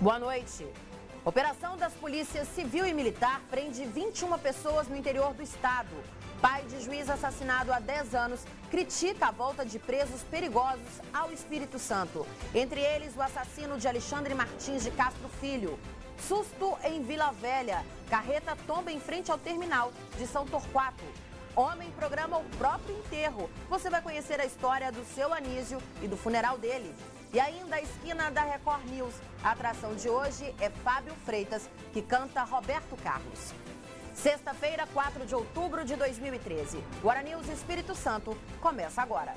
Boa noite. Operação das polícias civil e militar prende 21 pessoas no interior do estado. Pai de juiz assassinado há 10 anos critica a volta de presos perigosos ao Espírito Santo. Entre eles, o assassino de Alexandre Martins de Castro Filho. Susto em Vila Velha. Carreta tomba em frente ao terminal de São Torquato. Homem programa o próprio enterro. Você vai conhecer a história do seu Anísio e do funeral dele. E ainda a esquina da Record News. A atração de hoje é Fábio Freitas, que canta Roberto Carlos. Sexta-feira, 4 de outubro de 2013. Guarani News Espírito Santo começa agora.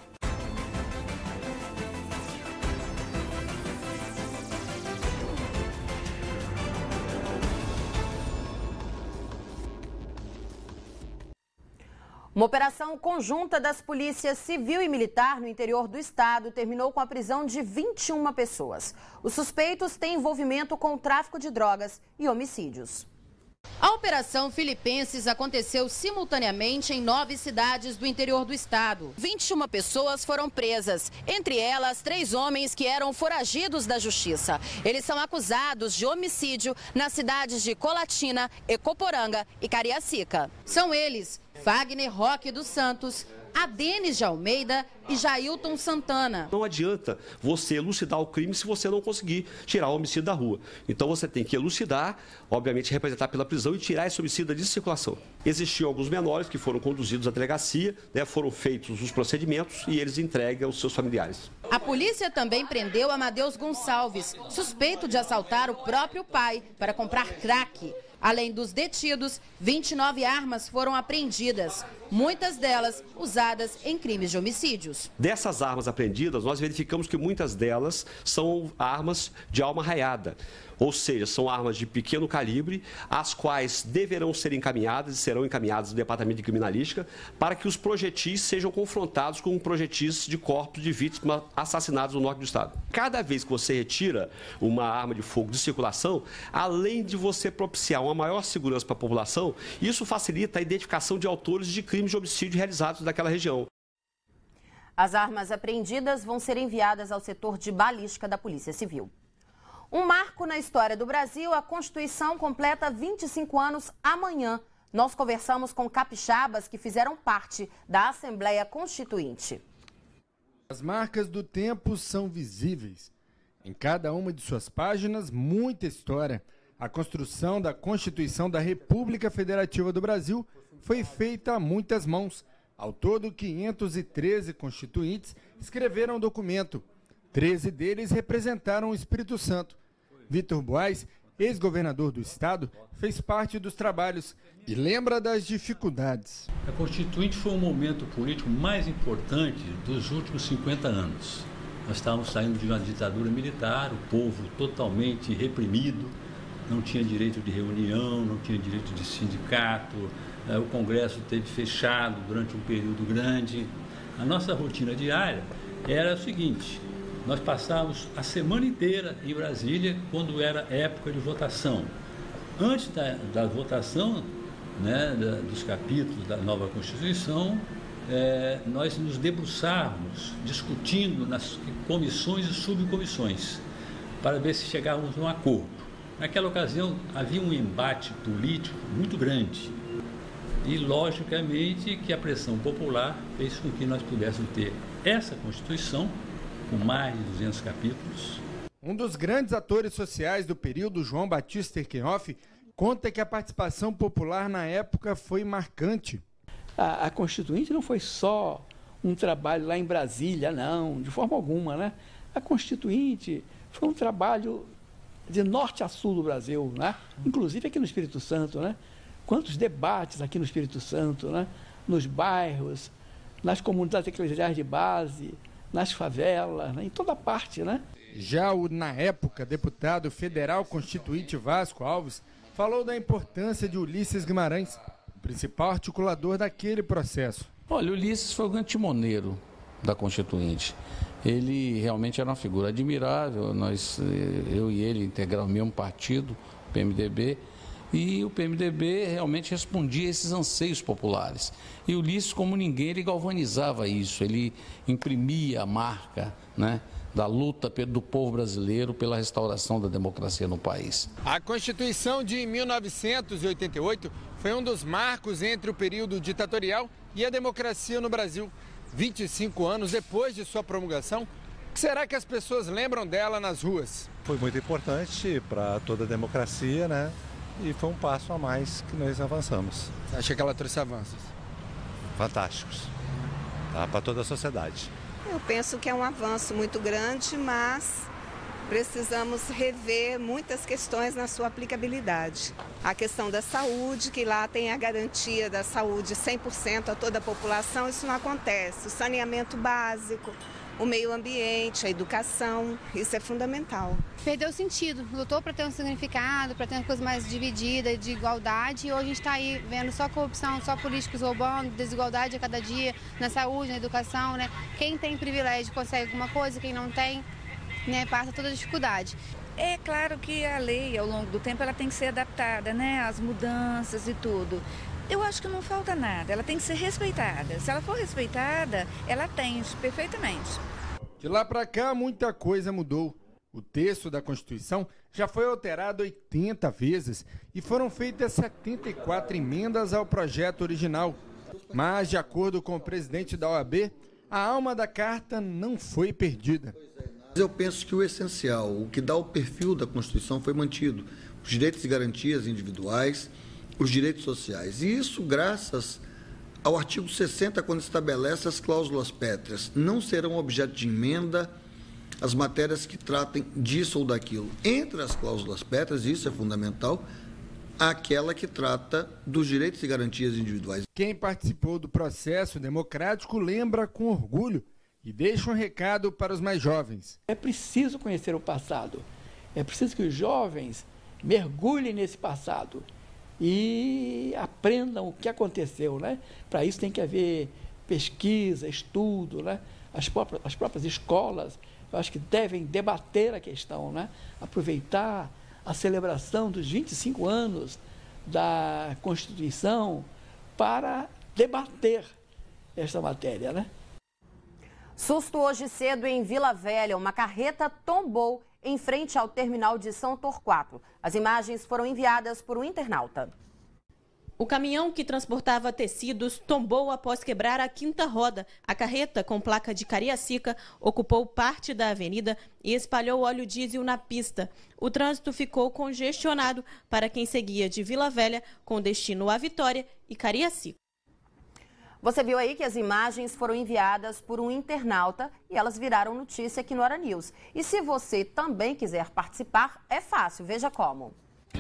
Uma operação conjunta das polícias civil e militar no interior do estado terminou com a prisão de 21 pessoas. Os suspeitos têm envolvimento com o tráfico de drogas e homicídios. A Operação Filipenses aconteceu simultaneamente em nove cidades do interior do estado. 21 pessoas foram presas, entre elas três homens que eram foragidos da justiça. Eles são acusados de homicídio nas cidades de Colatina, Ecoporanga e Cariacica. São eles Wagner Roque dos Santos, Adenis de Almeida e Jailton Santana. Não adianta você elucidar o crime se você não conseguir tirar o homicídio da rua. Então você tem que elucidar, obviamente representar pela prisão e tirar esse homicídio de circulação. Existiam alguns menores que foram conduzidos à delegacia, né, foram feitos os procedimentos e eles entreguem aos seus familiares. A polícia também prendeu Amadeus Gonçalves, suspeito de assaltar o próprio pai para comprar crack. Além dos detidos, 29 armas foram apreendidas, muitas delas usadas em crimes de homicídios. Dessas armas apreendidas, nós verificamos que muitas delas são armas de alma raiada ou seja, são armas de pequeno calibre, as quais deverão ser encaminhadas e serão encaminhadas no Departamento de Criminalística para que os projetis sejam confrontados com projetis de corpos de vítimas assassinadas no norte do estado. Cada vez que você retira uma arma de fogo de circulação, além de você propiciar uma maior segurança para a população, isso facilita a identificação de autores de crimes de homicídio realizados naquela região. As armas apreendidas vão ser enviadas ao setor de balística da Polícia Civil. Um marco na história do Brasil, a Constituição completa 25 anos amanhã. Nós conversamos com capixabas que fizeram parte da Assembleia Constituinte. As marcas do tempo são visíveis. Em cada uma de suas páginas, muita história. A construção da Constituição da República Federativa do Brasil foi feita a muitas mãos. Ao todo, 513 constituintes escreveram o documento. Treze deles representaram o Espírito Santo. Vitor Boas, ex-governador do estado, fez parte dos trabalhos e lembra das dificuldades. A Constituinte foi o momento político mais importante dos últimos 50 anos. Nós estávamos saindo de uma ditadura militar, o povo totalmente reprimido, não tinha direito de reunião, não tinha direito de sindicato, o Congresso teve fechado durante um período grande. A nossa rotina diária era o seguinte: nós passávamos a semana inteira em Brasília quando era época de votação. Antes da, da votação né, da, dos capítulos da nova Constituição, é, nós nos debruçávamos discutindo nas comissões e subcomissões para ver se chegávamos a um acordo. Naquela ocasião havia um embate político muito grande e, logicamente, que a pressão popular fez com que nós pudéssemos ter essa Constituição com mais de 200 capítulos. Um dos grandes atores sociais do período, João Batista Erkenhoff, conta que a participação popular na época foi marcante. A, a Constituinte não foi só um trabalho lá em Brasília, não, de forma alguma, né? A Constituinte foi um trabalho de norte a sul do Brasil, né? Inclusive aqui no Espírito Santo, né? Quantos debates aqui no Espírito Santo, né? Nos bairros, nas comunidades eclesiais de base, nas favelas, né, em toda parte, né? Já o, na época, deputado federal constituinte Vasco Alves falou da importância de Ulisses Guimarães, o principal articulador daquele processo. Olha, Ulisses foi o grande timoneiro da Constituinte. Ele realmente era uma figura admirável. Nós, eh, eu e ele integramos o mesmo partido, o PMDB, e o PMDB realmente respondia a esses anseios populares. E Ulisses, como ninguém, ele galvanizava isso, ele imprimia a marca né, da luta do povo brasileiro pela restauração da democracia no país. A Constituição de 1988 foi um dos marcos entre o período ditatorial e a democracia no Brasil. 25 anos depois de sua promulgação, o que será que as pessoas lembram dela nas ruas? Foi muito importante para toda a democracia, né? E foi um passo a mais que nós avançamos. Você acha que ela trouxe avanços? Fantásticos. Tá? Para toda a sociedade. Eu penso que é um avanço muito grande, mas precisamos rever muitas questões na sua aplicabilidade. A questão da saúde, que lá tem a garantia da saúde 100% a toda a população, isso não acontece. O saneamento básico, o meio ambiente, a educação, isso é fundamental. Perdeu sentido, lutou para ter um significado, para ter uma coisa mais dividida, de igualdade, e hoje a gente está aí vendo só corrupção, só políticos roubando, desigualdade a cada dia, na saúde, na educação, né? Quem tem privilégio consegue alguma coisa, quem não tem, né, passa toda a dificuldade. É claro que a lei, ao longo do tempo, ela tem que ser adaptada, né, às mudanças e tudo. Eu acho que não falta nada, ela tem que ser respeitada. Se ela for respeitada, ela atende perfeitamente. De lá para cá, muita coisa mudou. O texto da Constituição já foi alterado 80 vezes e foram feitas 74 emendas ao projeto original. Mas, de acordo com o presidente da OAB, a alma da carta não foi perdida. Eu penso que o essencial, o que dá o perfil da Constituição foi mantido. Os direitos e garantias individuais, os direitos sociais. E isso graças ao artigo 60, quando estabelece as cláusulas pétreas. Não serão objeto de emenda as matérias que tratem disso ou daquilo. Entre as cláusulas pétreas, isso é fundamental, aquela que trata dos direitos e garantias individuais. Quem participou do processo democrático lembra com orgulho e deixa um recado para os mais jovens. É preciso conhecer o passado. É preciso que os jovens mergulhem nesse passado e aprendam o que aconteceu, né? Para isso tem que haver pesquisa, estudo, né? As próprias, as próprias escolas, eu acho que devem debater a questão, né? Aproveitar a celebração dos 25 anos da Constituição para debater esta matéria, né? Susto hoje cedo em Vila Velha, uma carreta tombou em frente ao terminal de São Torquato. As imagens foram enviadas por um internauta. O caminhão que transportava tecidos tombou após quebrar a quinta roda. A carreta, com placa de Cariacica, ocupou parte da avenida e espalhou óleo diesel na pista. O trânsito ficou congestionado para quem seguia de Vila Velha com destino à Vitória e Cariacica. Você viu aí que as imagens foram enviadas por um internauta e elas viraram notícia aqui no Hora News. E se você também quiser participar, é fácil, veja como.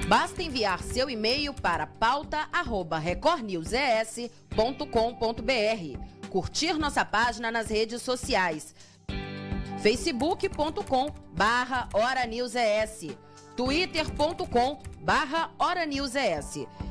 Basta enviar seu e-mail para pauta@recordnewses.com.br, curtir nossa página nas redes sociais, facebook.com barra twitter.com barra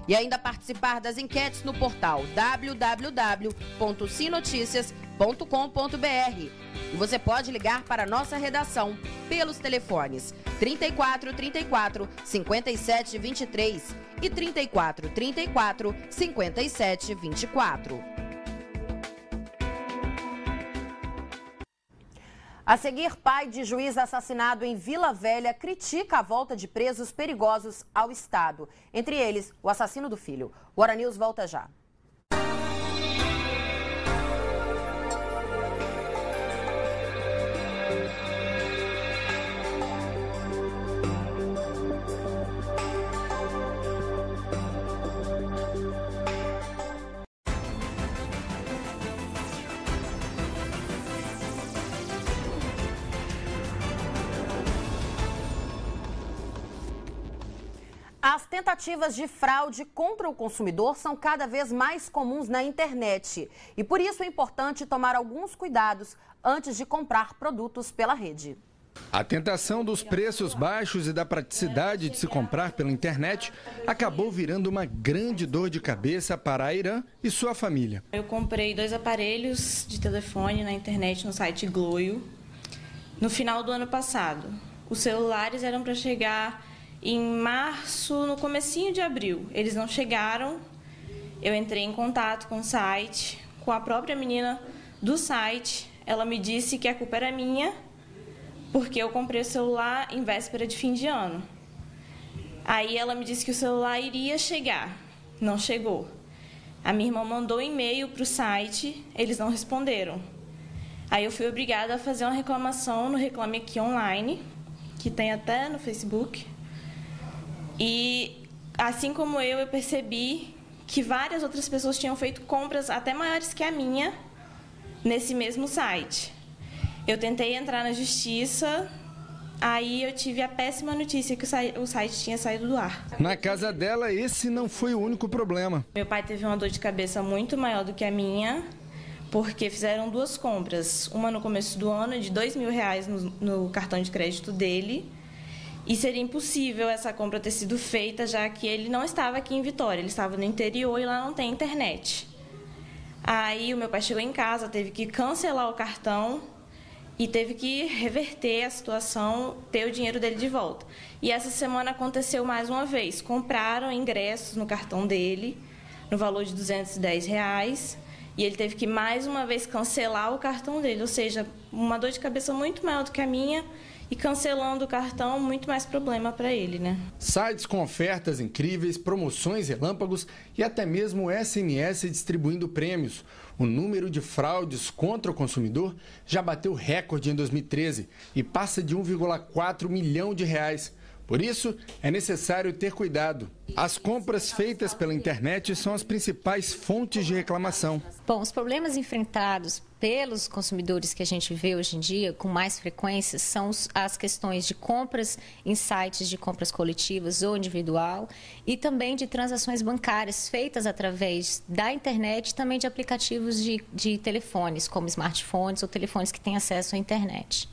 e ainda participar das enquetes no portal www.sinoticias.com.br. E você pode ligar para a nossa redação pelos telefones 34 34 57 23 e 34 34 57 24. A seguir, pai de juiz assassinado em Vila Velha critica a volta de presos perigosos ao Estado. Entre eles, o assassino do filho. O Hora News volta já. As tentativas de fraude contra o consumidor são cada vez mais comuns na internet. E por isso é importante tomar alguns cuidados antes de comprar produtos pela rede. A tentação dos preços baixos e da praticidade de se comprar pela internet acabou virando uma grande dor de cabeça para a Irã e sua família. Eu comprei dois aparelhos de telefone na internet no site Gloio no final do ano passado. Os celulares eram para chegar em março, no comecinho de abril. Eles não chegaram. Eu entrei em contato com o site, com a própria menina do site. Ela me disse que a culpa era minha, porque eu comprei o celular em véspera de fim de ano. Aí ela me disse que o celular iria chegar, não chegou. A minha irmã mandou um e-mail para o site, eles não responderam. Aí eu fui obrigada a fazer uma reclamação no Reclame Aqui Online, que tem até no Facebook. E assim como eu, eu percebi que várias outras pessoas tinham feito compras até maiores que a minha nesse mesmo site. Eu tentei entrar na justiça, aí eu tive a péssima notícia que o site tinha saído do ar. Na casa dela, esse não foi o único problema. Meu pai teve uma dor de cabeça muito maior do que a minha, porque fizeram duas compras. Uma no começo do ano, de dois mil reais no, no cartão de crédito dele. E seria impossível essa compra ter sido feita, já que ele não estava aqui em Vitória, ele estava no interior e lá não tem internet. Aí o meu pai chegou em casa, teve que cancelar o cartão e teve que reverter a situação, ter o dinheiro dele de volta. E essa semana aconteceu mais uma vez. Compraram ingressos no cartão dele, no valor de 210 reais, e ele teve que mais uma vez cancelar o cartão dele. Ou seja, uma dor de cabeça muito maior do que a minha e cancelando o cartão, muito mais problema para ele, né? Sites com ofertas incríveis, promoções relâmpagos e até mesmo SMS distribuindo prêmios. O número de fraudes contra o consumidor já bateu recorde em 2013 e passa de 1,4 milhão de reais. Por isso, é necessário ter cuidado. As compras feitas pela internet são as principais fontes de reclamação. Bom, os problemas enfrentados pelos consumidores que a gente vê hoje em dia com mais frequência são as questões de compras em sites de compras coletivas ou individual e também de transações bancárias feitas através da internet e também de aplicativos de, de telefones, como smartphones ou telefones que têm acesso à internet.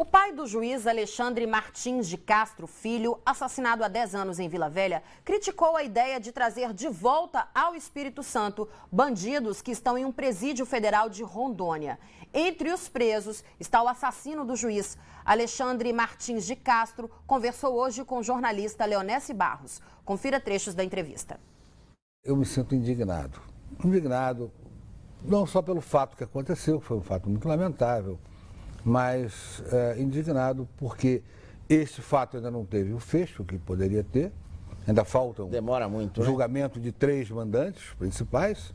O pai do juiz Alexandre Martins de Castro, filho, assassinado há 10 anos em Vila Velha, criticou a ideia de trazer de volta ao Espírito Santo bandidos que estão em um presídio federal de Rondônia. Entre os presos está o assassino do juiz. Alexandre Martins de Castro conversou hoje com o jornalista Leonesse Barros. Confira trechos da entrevista. Eu me sinto indignado. Indignado não só pelo fato que aconteceu, que foi um fato muito lamentável, mas é, indignado porque este fato ainda não teve o fecho que poderia ter. Ainda falta um Demora muito, né? julgamento né? de três mandantes principais.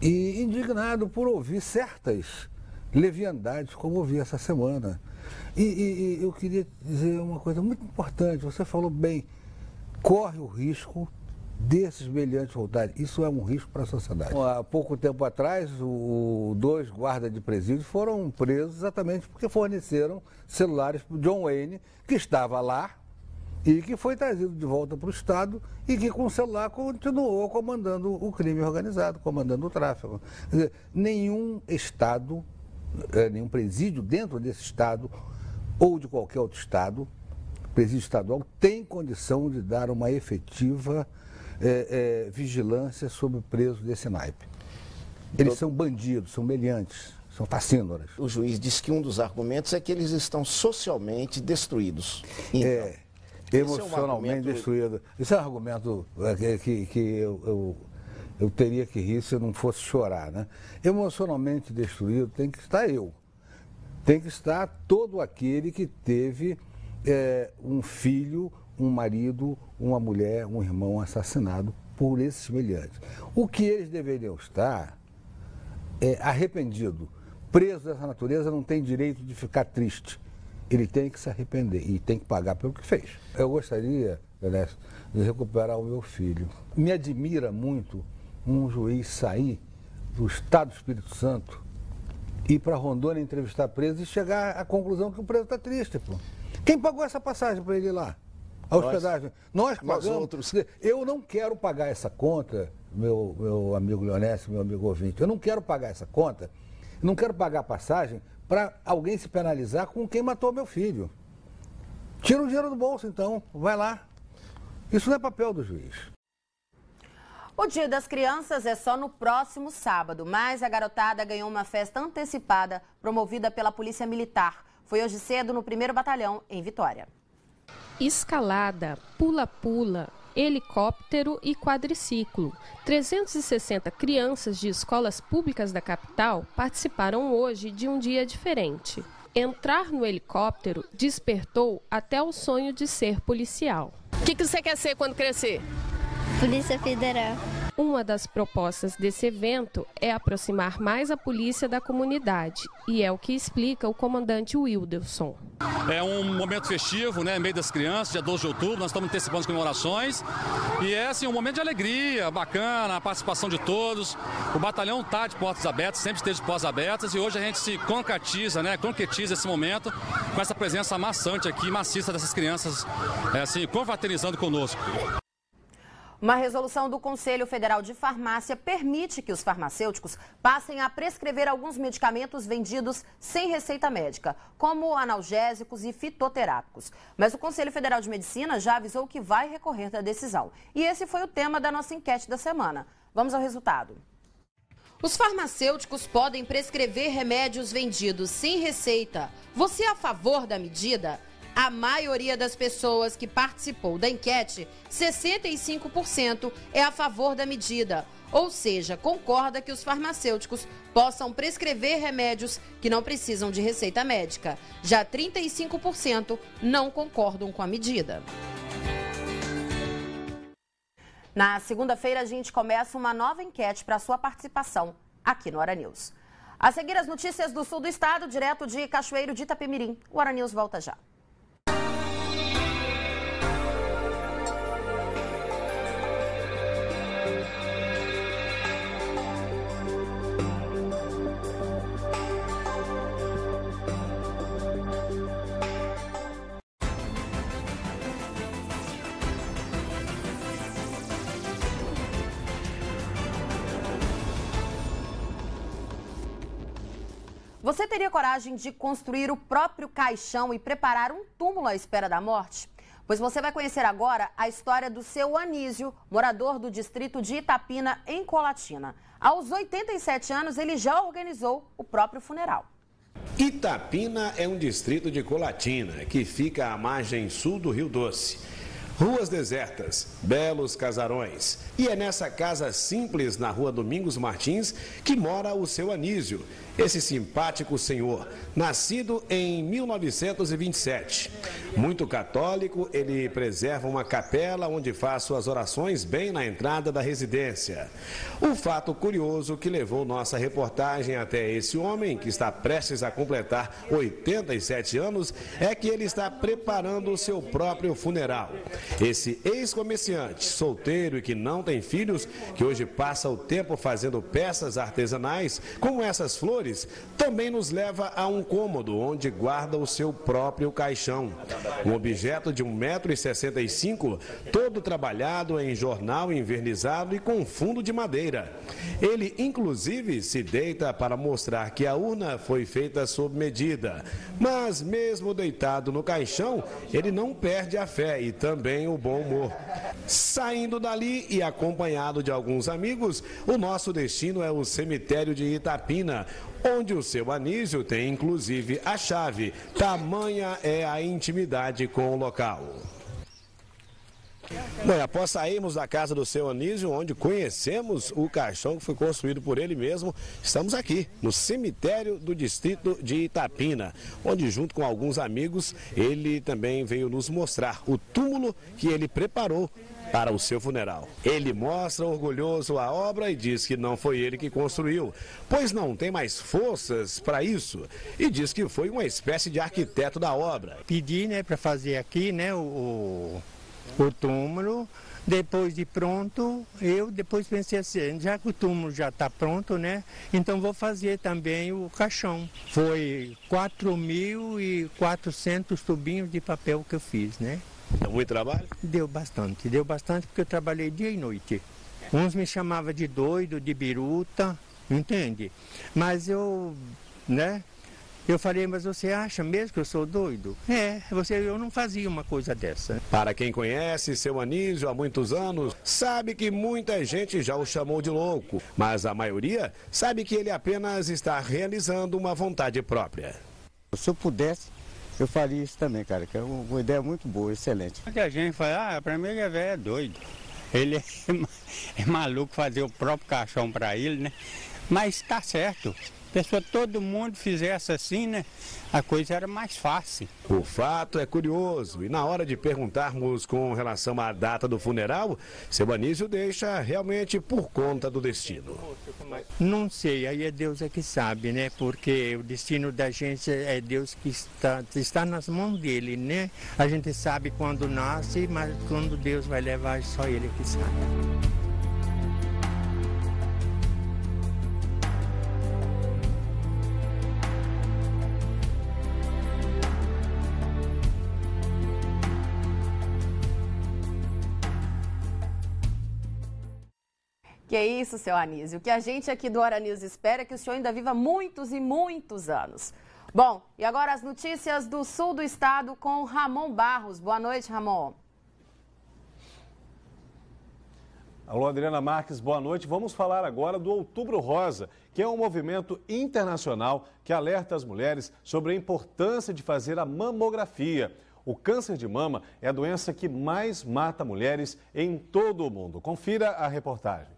E indignado por ouvir certas leviandades, como ouvi essa semana. E, e, e eu queria dizer uma coisa muito importante. Você falou bem, corre o risco desses brilhantes voltarem. Isso é um risco para a sociedade. Há pouco tempo atrás, o, dois guardas de presídio foram presos exatamente porque forneceram celulares para John Wayne, que estava lá e que foi trazido de volta para o Estado e que com o celular continuou comandando o crime organizado, comandando o tráfico. Dizer, nenhum Estado, é, nenhum presídio dentro desse Estado ou de qualquer outro Estado, presídio estadual, tem condição de dar uma efetiva é, é, vigilância sobre o preso desse naipe. Eles são bandidos, são meliantes, são fascínoras. O juiz disse que um dos argumentos é que eles estão socialmente destruídos. Então, é, emocionalmente é um argumento... destruídos. Isso é um argumento é, que, que eu, eu, eu teria que rir se eu não fosse chorar. Né? Emocionalmente destruído tem que estar eu. Tem que estar todo aquele que teve é, um filho um marido, uma mulher, um irmão assassinado por esses semelhantes. O que eles deveriam estar é arrependido. Preso dessa natureza não tem direito de ficar triste. Ele tem que se arrepender e tem que pagar pelo que fez. Eu gostaria, Ernesto, de recuperar o meu filho. Me admira muito um juiz sair do Estado do Espírito Santo, ir para Rondônia entrevistar preso e chegar à conclusão que o preso está triste. Pô. Quem pagou essa passagem para ele ir lá? A hospedagem. Nós, nós pagamos. Outros. Eu não quero pagar essa conta, meu, meu amigo Leonésio, meu amigo ouvinte. Eu não quero pagar essa conta. Não quero pagar a passagem para alguém se penalizar com quem matou meu filho. Tira o dinheiro do bolso, então. Vai lá. Isso não é papel do juiz. O Dia das Crianças é só no próximo sábado, mas a garotada ganhou uma festa antecipada promovida pela Polícia Militar. Foi hoje cedo no 1 Batalhão, em Vitória escalada, pula-pula, helicóptero e quadriciclo. 360 crianças de escolas públicas da capital participaram hoje de um dia diferente. Entrar no helicóptero despertou até o sonho de ser policial. O que, que você quer ser quando crescer? Polícia Federal. Uma das propostas desse evento é aproximar mais a polícia da comunidade e é o que explica o comandante Wilderson. É um momento festivo, né, meio das crianças, dia 12 de outubro, nós estamos antecipando as comemorações e é assim, um momento de alegria, bacana, a participação de todos. O batalhão está de portas abertas, sempre esteve de portas abertas e hoje a gente se concretiza, né, concretiza esse momento com essa presença maçante aqui, maciça dessas crianças, é, assim, confraternizando conosco. Uma resolução do Conselho Federal de Farmácia permite que os farmacêuticos passem a prescrever alguns medicamentos vendidos sem receita médica, como analgésicos e fitoterápicos. Mas o Conselho Federal de Medicina já avisou que vai recorrer da decisão. E esse foi o tema da nossa enquete da semana. Vamos ao resultado. Os farmacêuticos podem prescrever remédios vendidos sem receita. Você é a favor da medida? A maioria das pessoas que participou da enquete, 65%, é a favor da medida. Ou seja, concorda que os farmacêuticos possam prescrever remédios que não precisam de receita médica. Já 35% não concordam com a medida. Na segunda-feira, a gente começa uma nova enquete para sua participação aqui no Hora News. A seguir, as notícias do sul do estado, direto de Cachoeiro de Itapemirim. O Hora News volta já. Teria coragem de construir o próprio caixão e preparar um túmulo à espera da morte? Pois você vai conhecer agora a história do seu Anísio, morador do distrito de Itapina, em Colatina. Aos 87 anos, ele já organizou o próprio funeral. Itapina é um distrito de Colatina que fica à margem sul do Rio Doce. Ruas desertas, belos casarões. E é nessa casa simples na rua Domingos Martins que mora o seu Anísio, esse simpático senhor, nascido em 1927. Muito católico, ele preserva uma capela onde faz suas orações bem na entrada da residência. O fato curioso que levou nossa reportagem até esse homem, que está prestes a completar 87 anos, é que ele está preparando o seu próprio funeral. Esse ex-comerciante, solteiro e que não tem filhos, que hoje passa o tempo fazendo peças artesanais, como essas flores, também nos leva a um cômodo onde guarda o seu próprio caixão. Um objeto de 1,65m, todo trabalhado em jornal envernizado e com fundo de madeira. Ele, inclusive, se deita para mostrar que a urna foi feita sob medida. Mas, mesmo deitado no caixão, ele não perde a fé e também o bom humor. Saindo dali e acompanhado de alguns amigos, o nosso destino é o cemitério de Itapina, onde o seu Anísio tem inclusive a chave. Tamanha é a intimidade com o local. Bom, após sairmos da casa do seu Anísio, onde conhecemos o caixão que foi construído por ele mesmo, estamos aqui, no cemitério do distrito de Itapina, onde, junto com alguns amigos, ele também veio nos mostrar o túmulo que ele preparou para o seu funeral. Ele mostra orgulhoso a obra e diz que não foi ele que construiu, pois não tem mais forças para isso. E diz que foi uma espécie de arquiteto da obra. Pedi, né, para fazer aqui, né, o, o túmulo. Depois de pronto, eu depois pensei assim, já que o túmulo já está pronto, né? Então vou fazer também o caixão. Foi 4.400 tubinhos de papel que eu fiz, né? Deu muito trabalho? Deu bastante, deu bastante porque eu trabalhei dia e noite. Uns me chamavam de doido, de biruta, entende? Mas eu, né? Eu falei, mas você acha mesmo que eu sou doido? É, você, eu não fazia uma coisa dessa. Para quem conhece seu Anísio há muitos anos, sabe que muita gente já o chamou de louco, mas a maioria sabe que ele apenas está realizando uma vontade própria. Se eu pudesse, eu faria isso também, cara, que é uma ideia muito boa, excelente. A gente fala, ah, pra mim ele é velho, é doido. Ele é, é maluco fazer o próprio caixão para ele, né? Mas tá certo. Pessoa, todo mundo fizesse assim, né? A coisa era mais fácil. O fato é curioso e na hora de perguntarmos com relação à data do funeral, seu Anísio deixa realmente por conta do destino. Não sei, aí é Deus é que sabe, né? Porque o destino da gente é Deus que está, está nas mãos dele, né? A gente sabe quando nasce, mas quando Deus vai levar, só ele que sabe. Que é isso, seu Anísio. O que a gente aqui do Hora News espera é que o senhor ainda viva muitos e muitos anos. Bom, e agora as notícias do sul do estado com Ramon Barros. Boa noite, Ramon. Alô, Adriana Marques, boa noite. Vamos falar agora do Outubro Rosa, que é um movimento internacional que alerta as mulheres sobre a importância de fazer a mamografia. O câncer de mama é a doença que mais mata mulheres em todo o mundo. Confira a reportagem.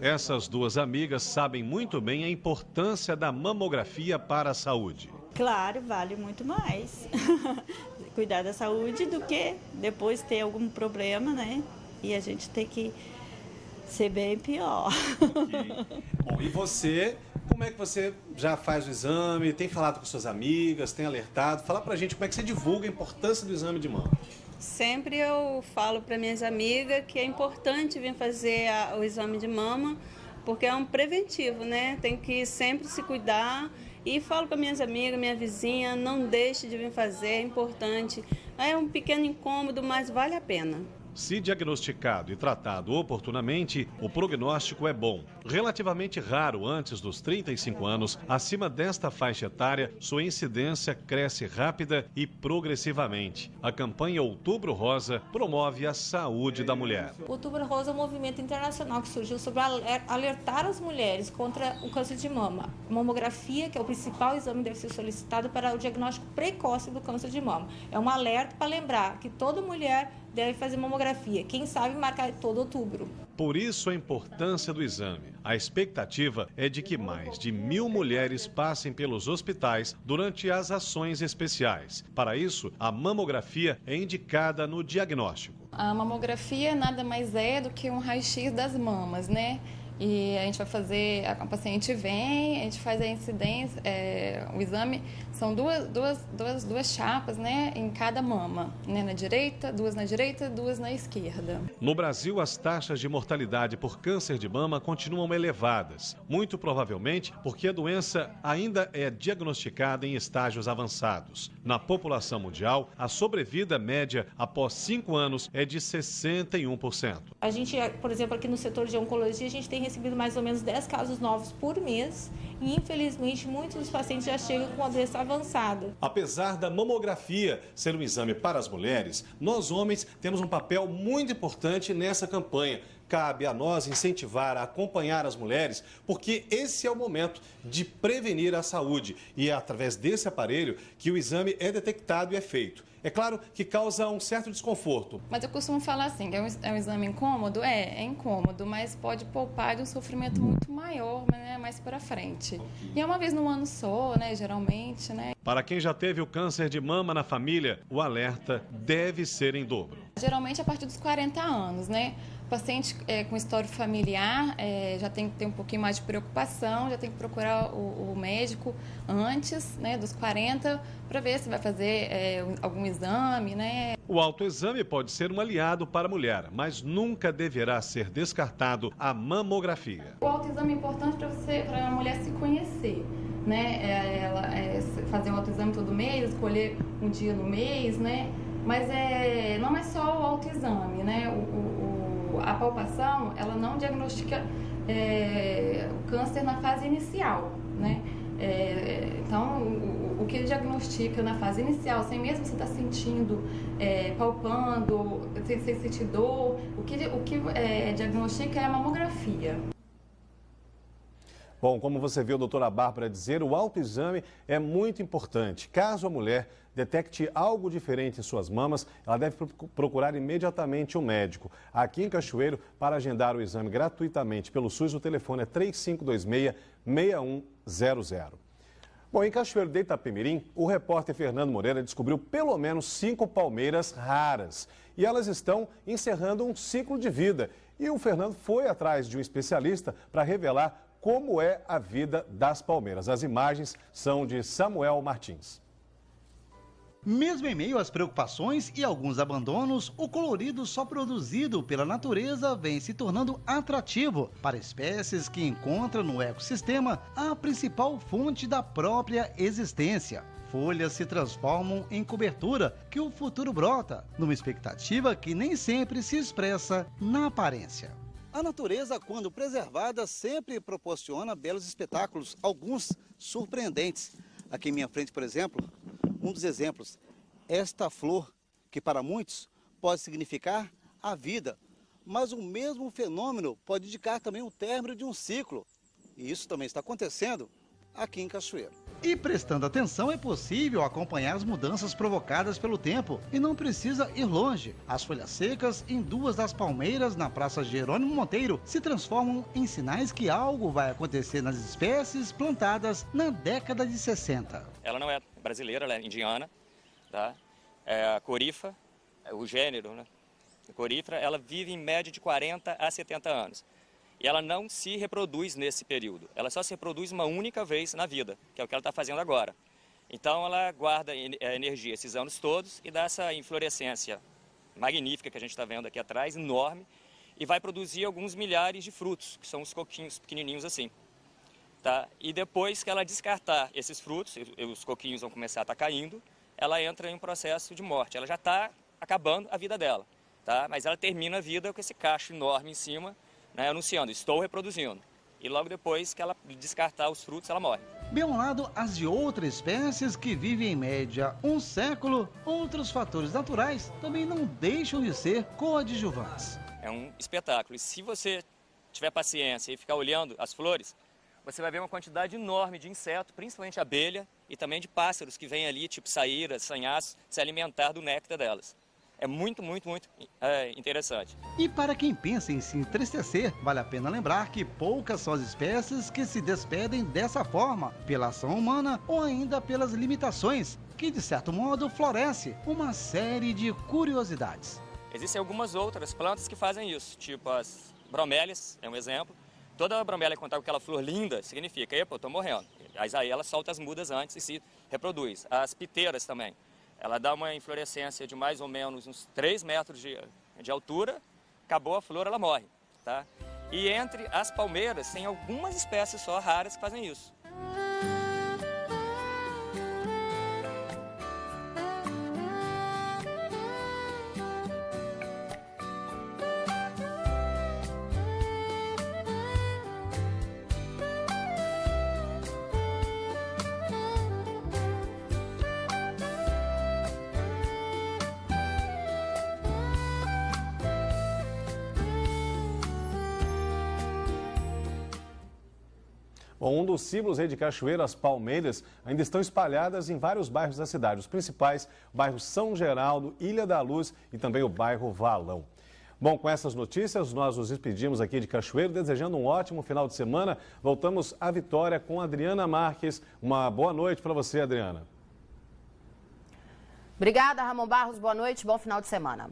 Essas duas amigas sabem muito bem a importância da mamografia para a saúde. Claro, vale muito mais cuidar da saúde do que depois ter algum problema, né? E a gente tem que ser bem pior. Bom, e você, como é que você já faz o exame? Tem falado com suas amigas? Tem alertado? Fala pra gente como é que você divulga a importância do exame de mama. Sempre eu falo para minhas amigas que é importante vir fazer a, o exame de mama, porque é um preventivo, né? Tem que sempre se cuidar. E falo para minhas amigas, minha vizinha, não deixe de vir fazer, é importante. É um pequeno incômodo, mas vale a pena. Se diagnosticado e tratado oportunamente, o prognóstico é bom. Relativamente raro antes dos 35 anos, acima desta faixa etária, sua incidência cresce rápida e progressivamente. A campanha Outubro Rosa promove a saúde da mulher. Outubro Rosa é um movimento internacional que surgiu sobre alertar as mulheres contra o câncer de mama. Mamografia, que é o principal exame, deve ser solicitado para o diagnóstico precoce do câncer de mama. É um alerta para lembrar que toda mulher deve fazer mamografia. Quem sabe marcar todo outubro. Por isso a importância do exame. A expectativa é de que mais de mil mulheres passem pelos hospitais durante as ações especiais. Para isso, a mamografia é indicada no diagnóstico. A mamografia nada mais é do que um raio-x das mamas, né? E a gente vai fazer, a paciente vem, a gente faz a incidência, é, o exame, são duas, duas, duas, duas chapas né, em cada mama, né, na direita, duas na direita, duas na esquerda. No Brasil, as taxas de mortalidade por câncer de mama continuam elevadas, muito provavelmente porque a doença ainda é diagnosticada em estágios avançados. Na população mundial, a sobrevida média após cinco anos é de 61%. A gente, por exemplo, aqui no setor de oncologia, a gente tem recebido mais ou menos 10 casos novos por mês e, infelizmente, muitos dos pacientes já chegam com a doença avançada. Apesar da mamografia ser um exame para as mulheres, nós homens temos um papel muito importante nessa campanha cabe a nós incentivar, a acompanhar as mulheres, porque esse é o momento de prevenir a saúde e é através desse aparelho que o exame é detectado e é feito. É claro que causa um certo desconforto. Mas eu costumo falar assim, é um, é um exame incômodo? É, é incômodo, mas pode poupar de um sofrimento muito maior, né, mais para frente. E é uma vez no ano só, né, geralmente, né. Para quem já teve o câncer de mama na família, o alerta deve ser em dobro. Geralmente a partir dos 40 anos, né? Paciente é, com história familiar é, já tem que ter um pouquinho mais de preocupação, já tem que procurar o, o médico antes né, dos 40 para ver se vai fazer é, algum exame. Né? O autoexame pode ser um aliado para a mulher, mas nunca deverá ser descartado a mamografia. O autoexame é importante para você, para a mulher se conhecer. Né? É, ela é, fazer um autoexame todo mês, escolher um dia no mês, né? Mas é, não é só o autoexame, né? O, o, a palpação, ela não diagnostica é, o câncer na fase inicial, né? É, então, o, o, que diagnostica na fase inicial, sem mesmo você estar tá sentindo, é, palpando, sem, sem sentir dor, o que, o que é, diagnostica é a mamografia. Bom, como você viu doutora Bárbara dizer, o autoexame é muito importante. Caso a mulher detecte algo diferente em suas mamas, ela deve procurar imediatamente um médico. Aqui em Cachoeiro, para agendar o exame gratuitamente pelo SUS, o telefone é 3526 6100. Bom, em Cachoeiro de Itapemirim, o repórter Fernando Moreira descobriu pelo menos cinco palmeiras raras. E elas estão encerrando um ciclo de vida. E o Fernando foi atrás de um especialista para revelar como é a vida das palmeiras. As imagens são de Samuel Martins. Mesmo em meio às preocupações e alguns abandonos, o colorido só produzido pela natureza vem se tornando atrativo para espécies que encontram no ecossistema a principal fonte da própria existência. Folhas se transformam em cobertura que o futuro brota, numa expectativa que nem sempre se expressa na aparência. A natureza, quando preservada, sempre proporciona belos espetáculos, alguns surpreendentes. Aqui em minha frente, por exemplo, um dos exemplos, esta flor, que para muitos pode significar a vida, mas o mesmo fenômeno pode indicar também o término de um ciclo. E isso também está acontecendo aqui em Cachoeiro. E prestando atenção, é possível acompanhar as mudanças provocadas pelo tempo e não precisa ir longe. As folhas secas em duas das palmeiras na Praça Jerônimo Monteiro se transformam em sinais que algo vai acontecer nas espécies plantadas na década de 60. Ela não é brasileira, ela é indiana, tá? É a corifa, é o gênero, né? A corífera, ela vive em média de 40 a 70 anos e ela não se reproduz nesse período. Ela só se reproduz uma única vez na vida, que é o que ela está fazendo agora. Então ela guarda é, energia esses anos todos e dá essa inflorescência magnífica que a gente está vendo aqui atrás, enorme, e vai produzir alguns milhares de frutos, que são os coquinhos pequenininhos assim. Tá? E depois que ela descartar esses frutos, os coquinhos vão começar a estar tá caindo, ela entra em um processo de morte. Ela já está acabando a vida dela, tá? mas ela termina a vida com esse cacho enorme em cima, né, anunciando, estou reproduzindo. E logo depois que ela descartar os frutos, ela morre. Bem ao lado, as de outras espécies que vivem em média um século, outros fatores naturais também não deixam de ser coadjuvantes. É um espetáculo. E se você tiver paciência e ficar olhando as flores, você vai ver uma quantidade enorme de insetos, principalmente abelha, e também de pássaros que vêm ali, tipo saíras, sanhaços, se alimentar do néctar delas é muito, muito, muito é, interessante. E para quem pensa em se entristecer, vale a pena lembrar que poucas são as espécies que se despedem dessa forma, pela ação humana ou ainda pelas limitações, que de certo modo floresce uma série de curiosidades. Existem algumas outras plantas que fazem isso, tipo as bromélias, é um exemplo. Toda bromélia que contar com aquela flor linda significa, epa, eu estou morrendo. Mas aí ela solta as mudas antes e se reproduz. As piteiras também. Ela dá uma inflorescência de mais ou menos uns 3 metros de, de altura, acabou a flor, ela morre. Tá? E entre as palmeiras, tem algumas espécies só raras que fazem isso. Dos símbolos de as palmeiras, ainda estão espalhadas em vários bairros da cidade. Os principais, o bairro São Geraldo, Ilha da Luz e também o bairro Valão. Bom, com essas notícias, nós nos despedimos aqui de Cachoeiro, desejando um ótimo final de semana. Voltamos à Vitória com Adriana Marques. Uma boa noite para você, Adriana. Obrigada, Ramon Barros. Boa noite, bom final de semana.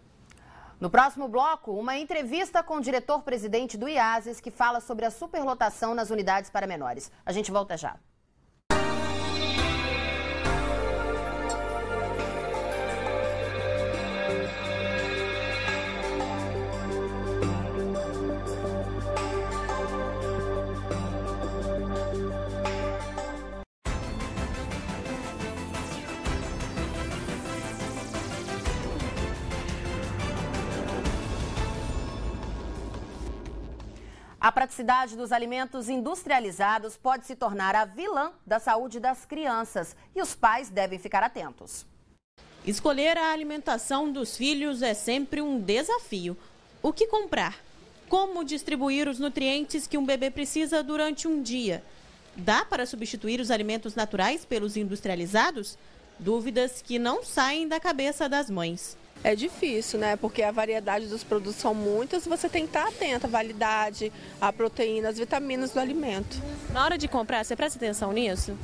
No próximo bloco, uma entrevista com o diretor-presidente do IASES que fala sobre a superlotação nas unidades para menores. A gente volta já. Praticidade dos alimentos industrializados pode se tornar a vilã da saúde das crianças e os pais devem ficar atentos. Escolher a alimentação dos filhos é sempre um desafio. O que comprar? Como distribuir os nutrientes que um bebê precisa durante um dia? Dá para substituir os alimentos naturais pelos industrializados? Dúvidas que não saem da cabeça das mães. É difícil, né? Porque a variedade dos produtos são muitas e você tem que estar atenta à validade, à proteína, às vitaminas do alimento. Na hora de comprar, você presta atenção nisso?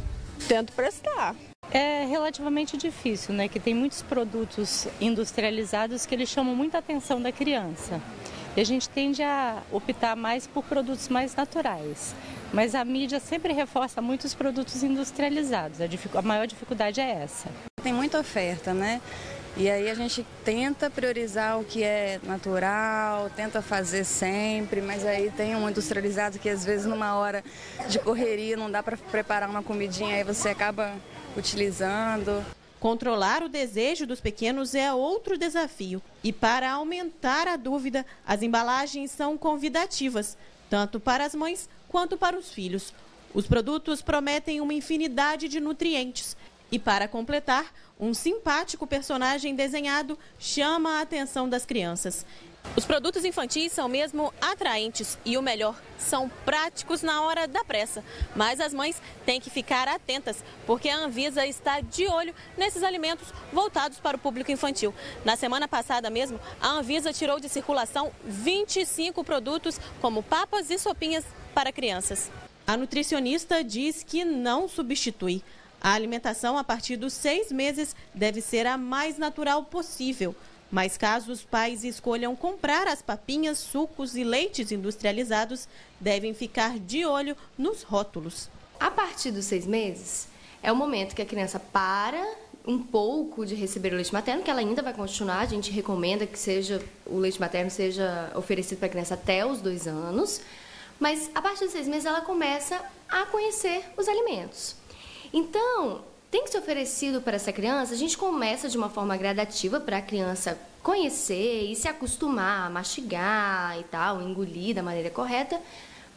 Tento prestar. É relativamente difícil, né? Que tem muitos produtos industrializados que eles chamam muita atenção da criança. E a gente tende a optar mais por produtos mais naturais. Mas a mídia sempre reforça muito os produtos industrializados. A, a maior dificuldade é essa. Tem muita oferta, né? E aí a gente tenta priorizar o que é natural, tenta fazer sempre, mas aí tem um industrializado que às vezes numa hora de correria não dá para preparar uma comidinha, aí você acaba utilizando. Controlar o desejo dos pequenos é outro desafio. E para aumentar a dúvida, as embalagens são convidativas, tanto para as mães quanto para os filhos. Os produtos prometem uma infinidade de nutrientes. E para completar, um simpático personagem desenhado chama a atenção das crianças. Os produtos infantis são mesmo atraentes e o melhor, são práticos na hora da pressa. Mas as mães têm que ficar atentas, porque a Anvisa está de olho nesses alimentos voltados para o público infantil. Na semana passada mesmo, a Anvisa tirou de circulação 25 produtos, como papas e sopinhas para crianças. A nutricionista diz que não substitui. A alimentação a partir dos seis meses deve ser a mais natural possível. Mas caso os pais escolham comprar as papinhas, sucos e leites industrializados, devem ficar de olho nos rótulos. A partir dos seis meses, é o momento que a criança para um pouco de receber o leite materno, que ela ainda vai continuar. A gente recomenda que seja o leite materno seja oferecido para a criança até os dois anos. Mas a partir dos seis meses ela começa a conhecer os alimentos. Então, tem que ser oferecido para essa criança, a gente começa de uma forma gradativa para a criança conhecer e se acostumar a mastigar e tal, engolir da maneira correta.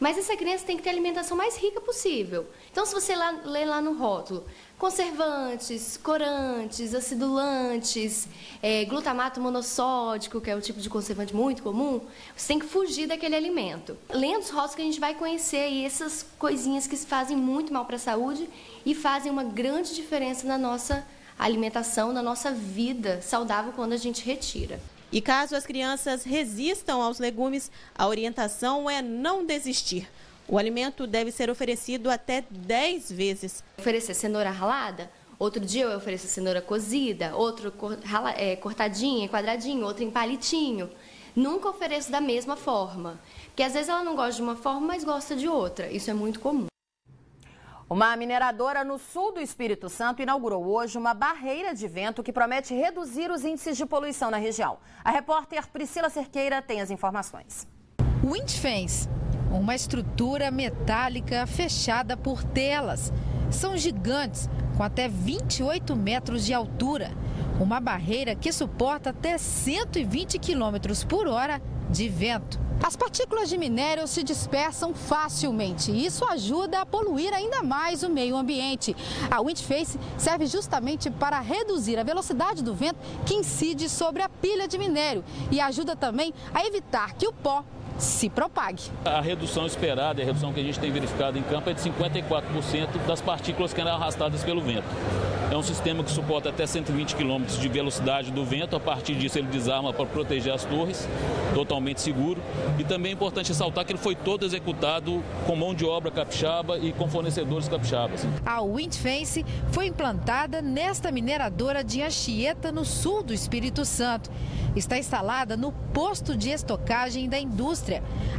Mas essa criança tem que ter a alimentação mais rica possível. Então, se você lá, lê lá no rótulo, conservantes, corantes, acidulantes, é, glutamato monossódico, que é o tipo de conservante muito comum, você tem que fugir daquele alimento. Lendo os rótulos que a gente vai conhecer aí essas coisinhas que fazem muito mal para a saúde e fazem uma grande diferença na nossa alimentação, na nossa vida saudável quando a gente retira. E caso as crianças resistam aos legumes, a orientação é não desistir. O alimento deve ser oferecido até 10 vezes. Oferecer cenoura ralada? Outro dia eu ofereço cenoura cozida, outro é, cortadinha, quadradinho, outro em palitinho. Nunca ofereço da mesma forma. Porque às vezes ela não gosta de uma forma, mas gosta de outra. Isso é muito comum. Uma mineradora no sul do Espírito Santo inaugurou hoje uma barreira de vento que promete reduzir os índices de poluição na região. A repórter Priscila Cerqueira tem as informações. Windfence, uma estrutura metálica fechada por telas. São gigantes, com até 28 metros de altura. Uma barreira que suporta até 120 quilômetros por hora de vento. As partículas de minério se dispersam facilmente e isso ajuda a poluir ainda mais o meio ambiente. A Windface serve justamente para reduzir a velocidade do vento que incide sobre a pilha de minério e ajuda também a evitar que o pó se propague. A redução esperada, a redução que a gente tem verificado em campo é de 54% das partículas que eram arrastadas pelo vento. É um sistema que suporta até 120 km de velocidade do vento. A partir disso, ele desarma para proteger as torres, totalmente seguro. E também é importante ressaltar que ele foi todo executado com mão de obra capixaba e com fornecedores capixabas. A Windfence foi implantada nesta mineradora de Anchieta, no sul do Espírito Santo. Está instalada no posto de estocagem da indústria.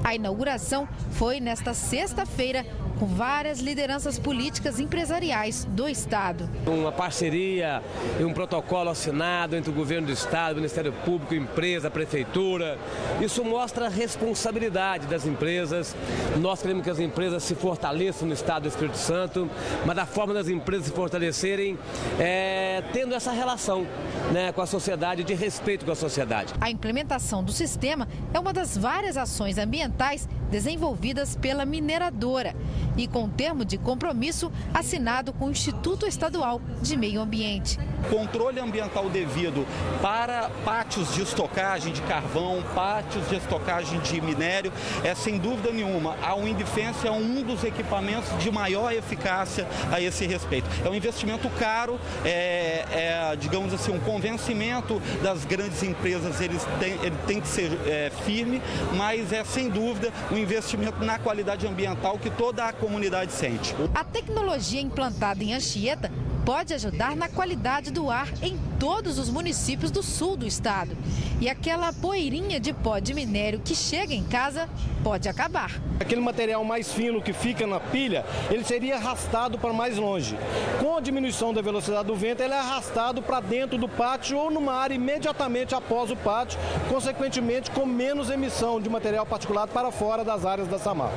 A inauguração foi nesta sexta-feira com várias lideranças políticas e empresariais do Estado. Uma parceria e um protocolo assinado entre o governo do Estado, o Ministério Público, empresa, prefeitura. Isso mostra a responsabilidade das empresas. Nós queremos que as empresas se fortaleçam no Estado do Espírito Santo, mas da forma das empresas se fortalecerem é, tendo essa relação né, com a sociedade, de respeito com a sociedade. A implementação do sistema é uma das várias ações ambientais desenvolvidas pela mineradora e com termo de compromisso assinado com o Instituto Estadual de Meio Ambiente. Controle ambiental devido para pátios de estocagem de carvão, pátios de estocagem de minério, é sem dúvida nenhuma, a Windfence é um dos equipamentos de maior eficácia a esse respeito. É um investimento caro, é, é digamos assim, um convencimento das grandes empresas, eles têm, ele tem que ser é, firme, mas é sem dúvida um investimento na qualidade ambiental que toda a comunidade sente. A tecnologia implantada em Anchieta pode ajudar na qualidade do ar em todos os municípios do sul do estado. E aquela poeirinha de pó de minério que chega em casa pode acabar. Aquele material mais fino que fica na pilha, ele seria arrastado para mais longe. Com a diminuição da velocidade do vento, ele é arrastado para dentro do pátio ou numa área imediatamente após o pátio, consequentemente com menos emissão de material particulado para fora das áreas da Samar.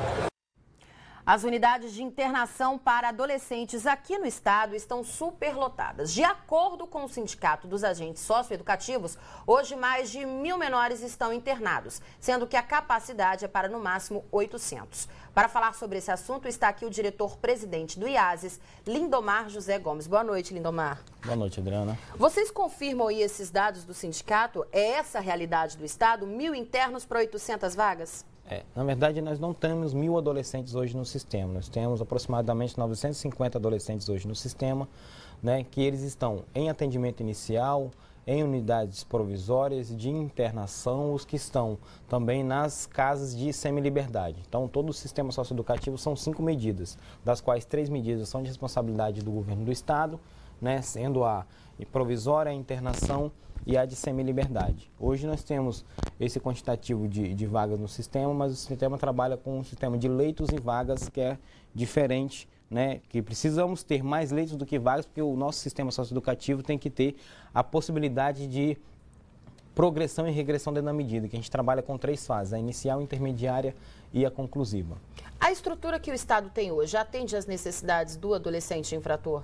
As unidades de internação para adolescentes aqui no estado estão superlotadas. De acordo com o Sindicato dos Agentes Socioeducativos, hoje mais de mil menores estão internados, sendo que a capacidade é para no máximo 800. Para falar sobre esse assunto, está aqui o diretor-presidente do IASES, Lindomar José Gomes. Boa noite, Lindomar. Boa noite, Adriana. Vocês confirmam aí esses dados do sindicato? É essa a realidade do estado? Mil internos para 800 vagas? É, na verdade, nós não temos mil adolescentes hoje no sistema. Nós temos aproximadamente 950 adolescentes hoje no sistema, né, que eles estão em atendimento inicial, em unidades provisórias de internação, os que estão também nas casas de semi-liberdade. Então, todo o sistema socioeducativo são cinco medidas, das quais três medidas são de responsabilidade do governo do Estado, né, sendo a provisória, a internação e a de semi-liberdade. Hoje nós temos esse quantitativo de, de vagas no sistema, mas o sistema trabalha com um sistema de leitos e vagas que é diferente né, que precisamos ter mais leitos do que vagas, porque o nosso sistema socioeducativo tem que ter a possibilidade de progressão e regressão dentro da medida, que a gente trabalha com três fases, a inicial, a intermediária e a conclusiva. A estrutura que o Estado tem hoje atende às necessidades do adolescente infrator?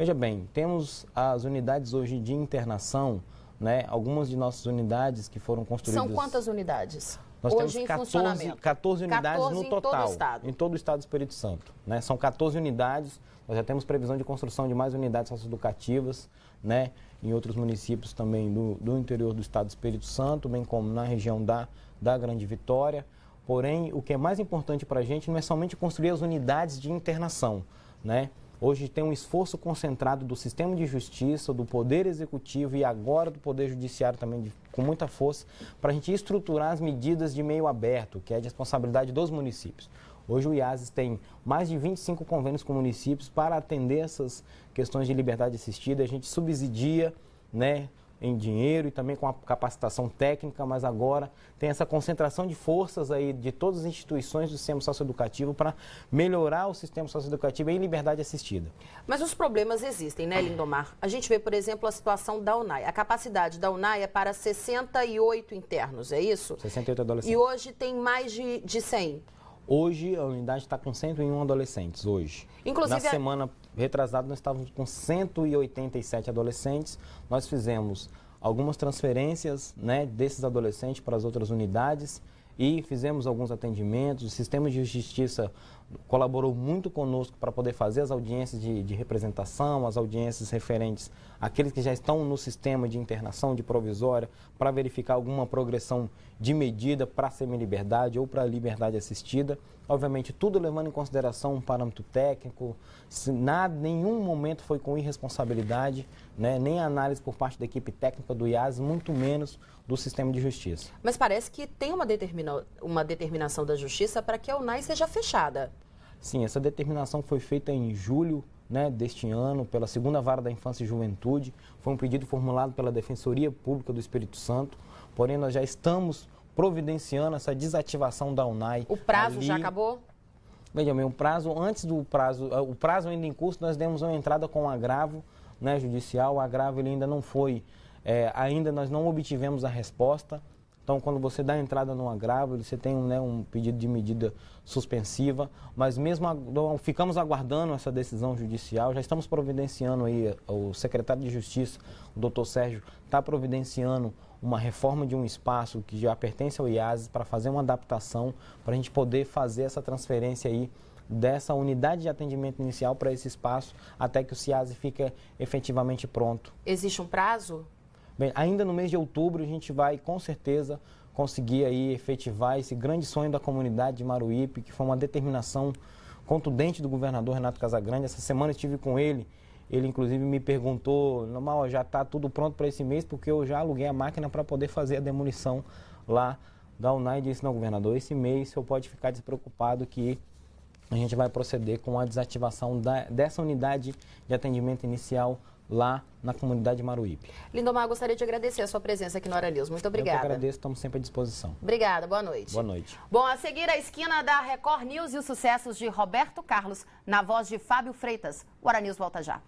Veja bem, temos as unidades hoje de internação, né? Algumas de nossas unidades que foram construídas. São quantas unidades? Nós hoje temos 14, 14 unidades 14 no em total, todo o estado. em todo o estado do Espírito Santo. Né? São 14 unidades, nós já temos previsão de construção de mais unidades socioeducativas, né? em outros municípios também do, do interior do estado do Espírito Santo, bem como na região da, da Grande Vitória. Porém, o que é mais importante para a gente não é somente construir as unidades de internação, né? Hoje tem um esforço concentrado do sistema de justiça, do Poder Executivo e agora do Poder Judiciário também de, com muita força para a gente estruturar as medidas de meio aberto, que é de responsabilidade dos municípios. Hoje o IASES tem mais de 25 convênios com municípios para atender essas questões de liberdade assistida. A gente subsidia, né, em dinheiro e também com a capacitação técnica, mas agora tem essa concentração de forças aí de todas as instituições do sistema socioeducativo para melhorar o sistema socioeducativo em liberdade assistida. Mas os problemas existem, né, Lindomar? A gente vê, por exemplo, a situação da UNAI. A capacidade da UNAI é para 68 internos, é isso? 68 adolescentes. E hoje tem mais de, de 100. Hoje a unidade está com 101 adolescentes, hoje. Inclusive, Na semana retrasada nós estávamos com 187 adolescentes. Nós fizemos algumas transferências né, desses adolescentes para as outras unidades e fizemos alguns atendimentos. O sistema de justiça colaborou muito conosco para poder fazer as audiências de, de, representação, as audiências referentes àqueles que já estão no sistema de internação de provisória, para verificar alguma progressão de medida para semi-liberdade ou para liberdade assistida. Obviamente, tudo levando em consideração um parâmetro técnico, se nada, nenhum momento foi com irresponsabilidade, né, nem análise por parte da equipe técnica do IAS, muito menos do sistema de justiça. Mas parece que tem uma, determina, uma determinação da justiça para que a UNAI seja fechada. Sim, essa determinação foi feita em julho né, deste ano pela segunda vara da infância e juventude. Foi um pedido formulado pela Defensoria Pública do Espírito Santo. Porém, nós já estamos providenciando essa desativação da UNAI. O prazo ali. já acabou? Veja bem, o prazo, antes do prazo, o prazo ainda em curso, nós demos uma entrada com um agravo né, judicial. O agravo ele ainda não foi, é, ainda nós não obtivemos a resposta. Então, quando você dá entrada no agravo, você tem um, né, um pedido de medida suspensiva, mas mesmo ficamos aguardando essa decisão judicial, já estamos providenciando aí, o secretário de Justiça, o doutor Sérgio, está providenciando uma reforma de um espaço que já pertence ao IASES para fazer uma adaptação, para a gente poder fazer essa transferência aí dessa unidade de atendimento inicial para esse espaço até que o CIASE fique efetivamente pronto. Existe um prazo? Bem, ainda no mês de outubro a gente vai com certeza conseguir aí efetivar esse grande sonho da comunidade de Maruípe, que foi uma determinação contundente do governador Renato Casagrande. Essa semana estive com ele, ele inclusive me perguntou, normal, já está tudo pronto para esse mês, porque eu já aluguei a máquina para poder fazer a demolição lá da UNAI disse, não, governador, esse mês o senhor pode ficar despreocupado que a gente vai proceder com a desativação da, dessa unidade de atendimento inicial lá na comunidade Maruípe. Lindomar, gostaria de agradecer a sua presença aqui no Hora News. Muito obrigada. Eu que agradeço, estamos sempre à disposição. Obrigada, boa noite. Boa noite. Bom, a seguir a esquina da Record News e os sucessos de Roberto Carlos, na voz de Fábio Freitas. O Hora News volta já.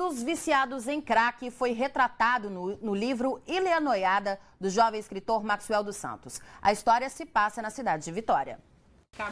Dos viciados em crack foi retratado no, no livro Ilha Noiada, do jovem escritor Maxwell dos Santos. A história se passa na cidade de Vitória.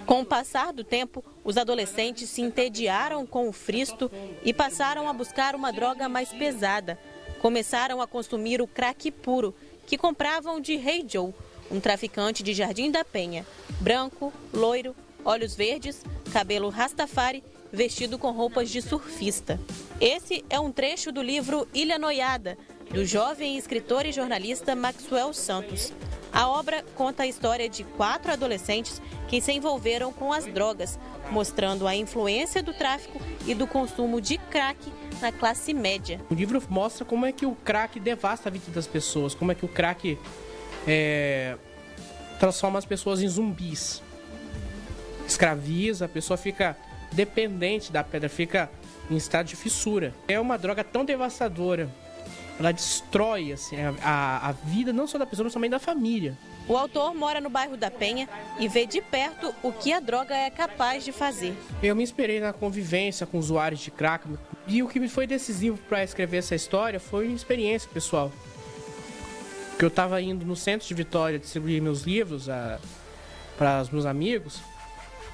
Com o passar do tempo, os adolescentes se entediaram com o fristo e passaram a buscar uma droga mais pesada. Começaram a consumir o crack puro, que compravam de Rei hey Joe, um traficante de Jardim da Penha. Branco, loiro, olhos verdes, cabelo rastafari vestido com roupas de surfista. Esse é um trecho do livro Ilha Noiada, do jovem escritor e jornalista Maxwell Santos. A obra conta a história de quatro adolescentes que se envolveram com as drogas, mostrando a influência do tráfico e do consumo de crack na classe média. O livro mostra como é que o crack devasta a vida das pessoas, como é que o crack é, transforma as pessoas em zumbis, escraviza, a pessoa fica dependente da pedra, fica em estado de fissura. É uma droga tão devastadora. Ela destrói assim, a, a vida não só da pessoa, mas também da família. O autor mora no bairro da Penha e vê de perto o que a droga é capaz de fazer. Eu me inspirei na convivência com usuários de crack e o que me foi decisivo para escrever essa história foi experiência pessoal. Que eu estava indo no centro de Vitória distribuir meus livros para os meus amigos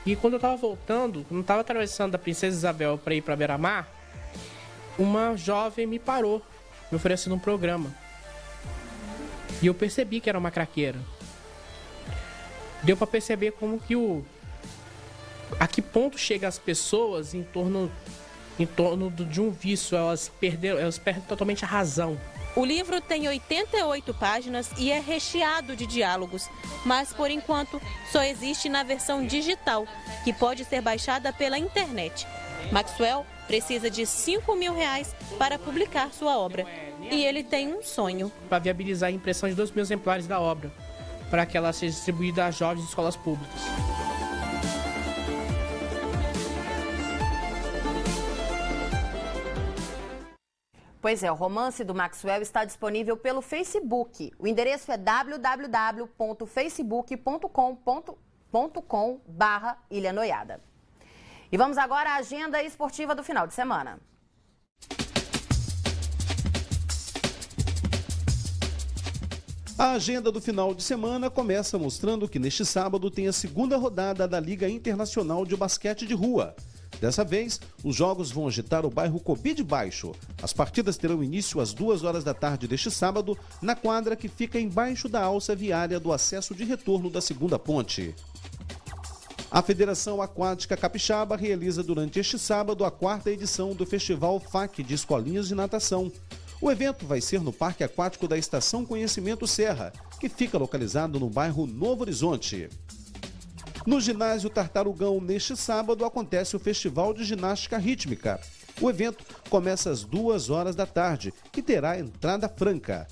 e quando eu tava voltando, quando eu tava atravessando a Princesa Isabel para ir para Beira-Mar, uma jovem me parou, me oferecendo um programa. E eu percebi que era uma craqueira. Deu para perceber como que o a que ponto chega as pessoas em torno em torno de um vício, elas perderam, elas perdem totalmente a razão. O livro tem 88 páginas e é recheado de diálogos, mas por enquanto só existe na versão digital, que pode ser baixada pela internet. Maxwell precisa de 5 mil reais para publicar sua obra e ele tem um sonho. Para viabilizar a impressão de 2 mil exemplares da obra, para que ela seja distribuída a jovens de escolas públicas. Pois é, o romance do Maxwell está disponível pelo Facebook. O endereço é www.facebook.com.com Ilha Noiada. E vamos agora à agenda esportiva do final de semana. A agenda do final de semana começa mostrando que neste sábado tem a segunda rodada da Liga Internacional de Basquete de Rua. Dessa vez, os jogos vão agitar o bairro Cobide Baixo. As partidas terão início às duas horas da tarde deste sábado, na quadra que fica embaixo da alça viária do acesso de retorno da segunda ponte. A Federação Aquática Capixaba realiza durante este sábado a quarta edição do Festival FAC de Escolinhas de Natação. O evento vai ser no Parque Aquático da Estação Conhecimento Serra, que fica localizado no bairro Novo Horizonte. No ginásio Tartarugão, neste sábado, acontece o Festival de Ginástica Rítmica. O evento começa às duas horas da tarde e terá entrada franca.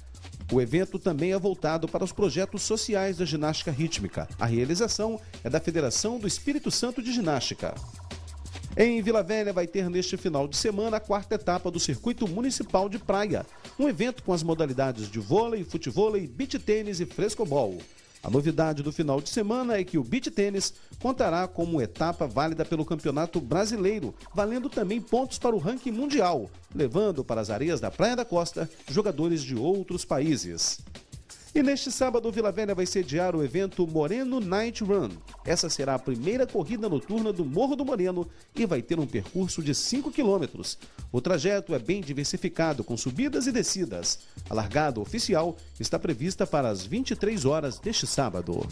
O evento também é voltado para os projetos sociais da ginástica rítmica. A realização é da Federação do Espírito Santo de Ginástica. Em Vila Velha vai ter neste final de semana a quarta etapa do Circuito Municipal de Praia, um evento com as modalidades de vôlei, futevôlei, beach tênis e frescobol. A novidade do final de semana é que o beach tênis contará como etapa válida pelo Campeonato Brasileiro, valendo também pontos para o ranking mundial, levando para as areias da Praia da Costa jogadores de outros países. E neste sábado, Vila Velha vai sediar o evento Moreno Night Run. Essa será a primeira corrida noturna do Morro do Moreno e vai ter um percurso de 5 quilômetros. O trajeto é bem diversificado, com subidas e descidas. A largada oficial está prevista para as 23 horas deste sábado.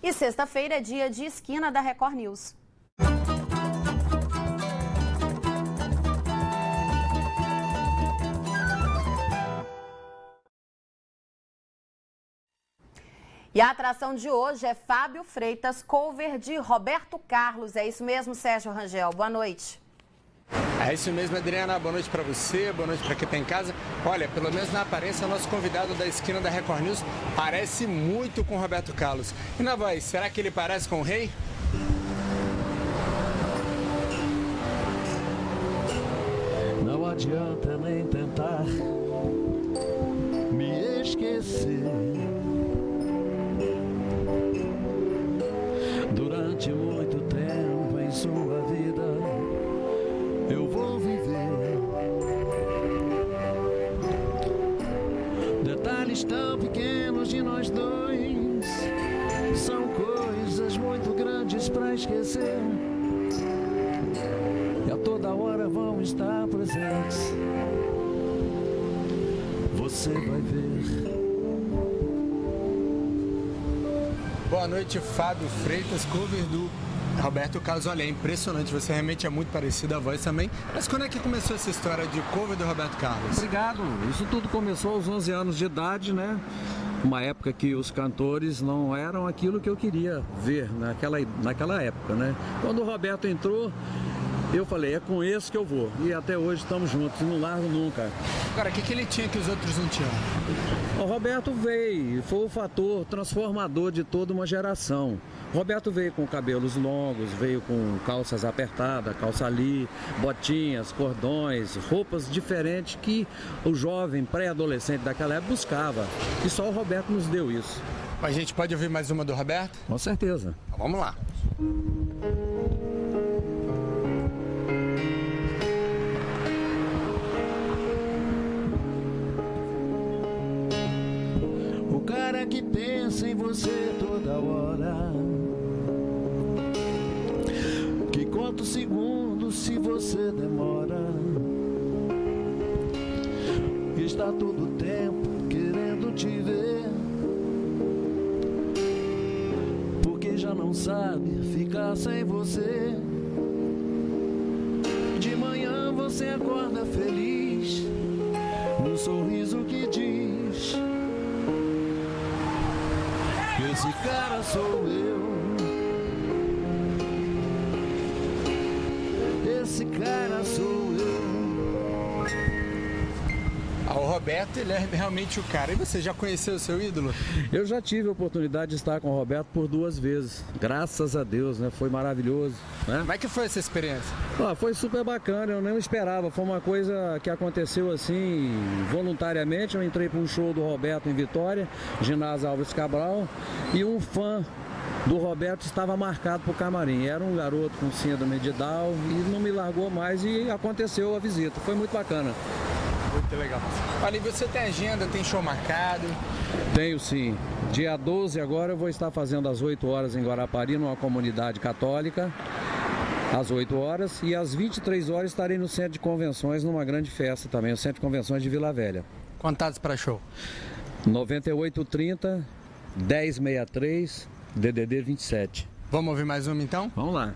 E sexta-feira é dia de esquina da Record News. E a atração de hoje é Fábio Freitas, cover de Roberto Carlos. É isso mesmo, Sérgio Rangel. Boa noite. É isso mesmo, Adriana. Boa noite para você, boa noite para quem está em casa. Olha, pelo menos na aparência, nosso convidado da esquina da Record News parece muito com Roberto Carlos. E na voz, será que ele parece com o rei? Não adianta nem tentar me esquecer. Esquecer e a toda hora vão estar presentes. Você vai ver. Boa noite, Fábio Freitas, cover do Roberto Carlos. Olha, é impressionante, você realmente é muito parecido a voz também. Mas quando é que começou essa história de cover do Roberto Carlos? Obrigado. Isso tudo começou aos 11 anos de idade, né? Uma época que os cantores não eram aquilo que eu queria ver naquela, naquela época, né? Quando o Roberto entrou, eu falei, é com esse que eu vou. E até hoje estamos juntos, não largo nunca. Agora, o que, que ele tinha que os outros não tinham? O Roberto veio, foi o fator transformador de toda uma geração. Roberto veio com cabelos longos, veio com calças apertadas, calça ali, botinhas, cordões, roupas diferentes que o jovem pré-adolescente daquela época buscava. E só o Roberto nos deu isso. A gente pode ouvir mais uma do Roberto? Com certeza. Então, vamos lá. Cara que pensa em você toda hora. Que conta os segundos se você demora. Está todo tempo querendo te ver. Porque já não sabe ficar sem você. De manhã você acorda feliz. Um sorriso que diz. Esse cara sou eu. Esse cara sou eu. Roberto, ele é realmente o cara. E você já conheceu o seu ídolo? Eu já tive a oportunidade de estar com o Roberto por duas vezes. Graças a Deus, né? Foi maravilhoso. Né? Como é que foi essa experiência? Ah, foi super bacana, eu não esperava. Foi uma coisa que aconteceu assim, voluntariamente. Eu entrei para um show do Roberto em Vitória, ginásio Alves Cabral, e um fã do Roberto estava marcado para o camarim. Era um garoto com síndrome de Down e não me largou mais e aconteceu a visita. Foi muito bacana. Muito legal. Olha, e você tem agenda, tem show marcado? Tenho sim. Dia 12 agora eu vou estar fazendo às 8 horas em Guarapari, numa comunidade católica. Às 8 horas e às 23 horas estarei no centro de convenções numa grande festa também, o centro de convenções de Vila Velha. Contatos para show? 9830 1063 DDD 27. Vamos ouvir mais uma então? Vamos lá.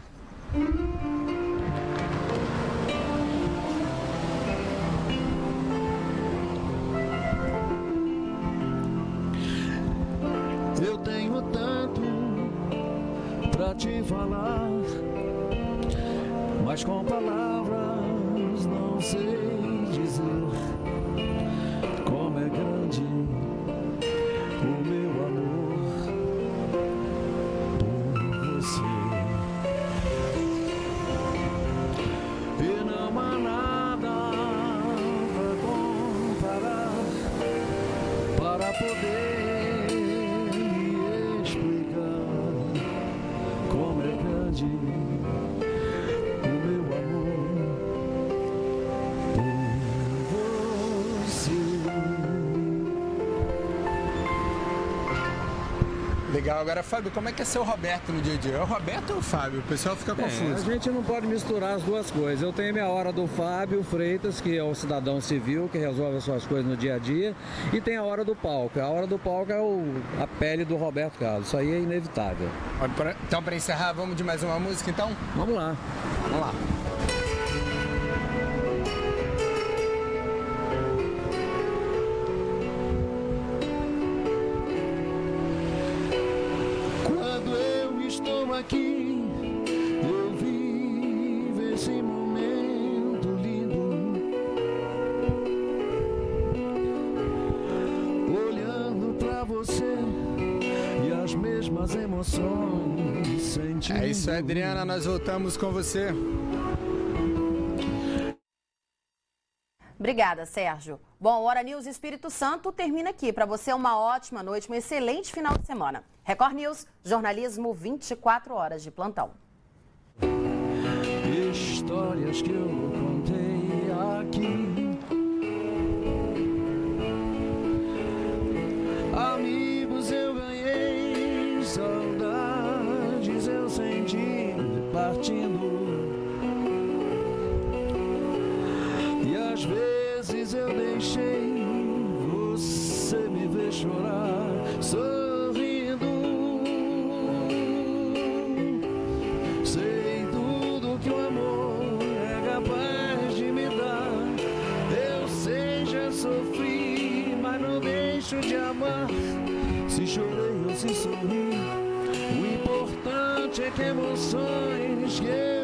Fábio, como é que é ser o Roberto no dia a dia? É o Roberto ou o Fábio? O pessoal fica Bem, confuso. a gente não pode misturar as duas coisas. Eu tenho minha hora do Fábio Freitas, que é o cidadão civil que resolve as suas coisas no dia a dia, e tem a hora do palco. A hora do palco é o- a pele do Roberto Carlos. Isso aí é inevitável. Então, para encerrar, vamos de mais uma música, então? Vamos lá. Vamos lá. Isso Adriana. Nós voltamos com você. Obrigada, Sérgio. Bom, o Hora News Espírito Santo termina aqui. Para você, uma ótima noite, um excelente final de semana. Record News, jornalismo 24 horas de plantão. Histórias que eu senti partindo. E às vezes eu deixei você me ver chorar, chorei ou se sorri,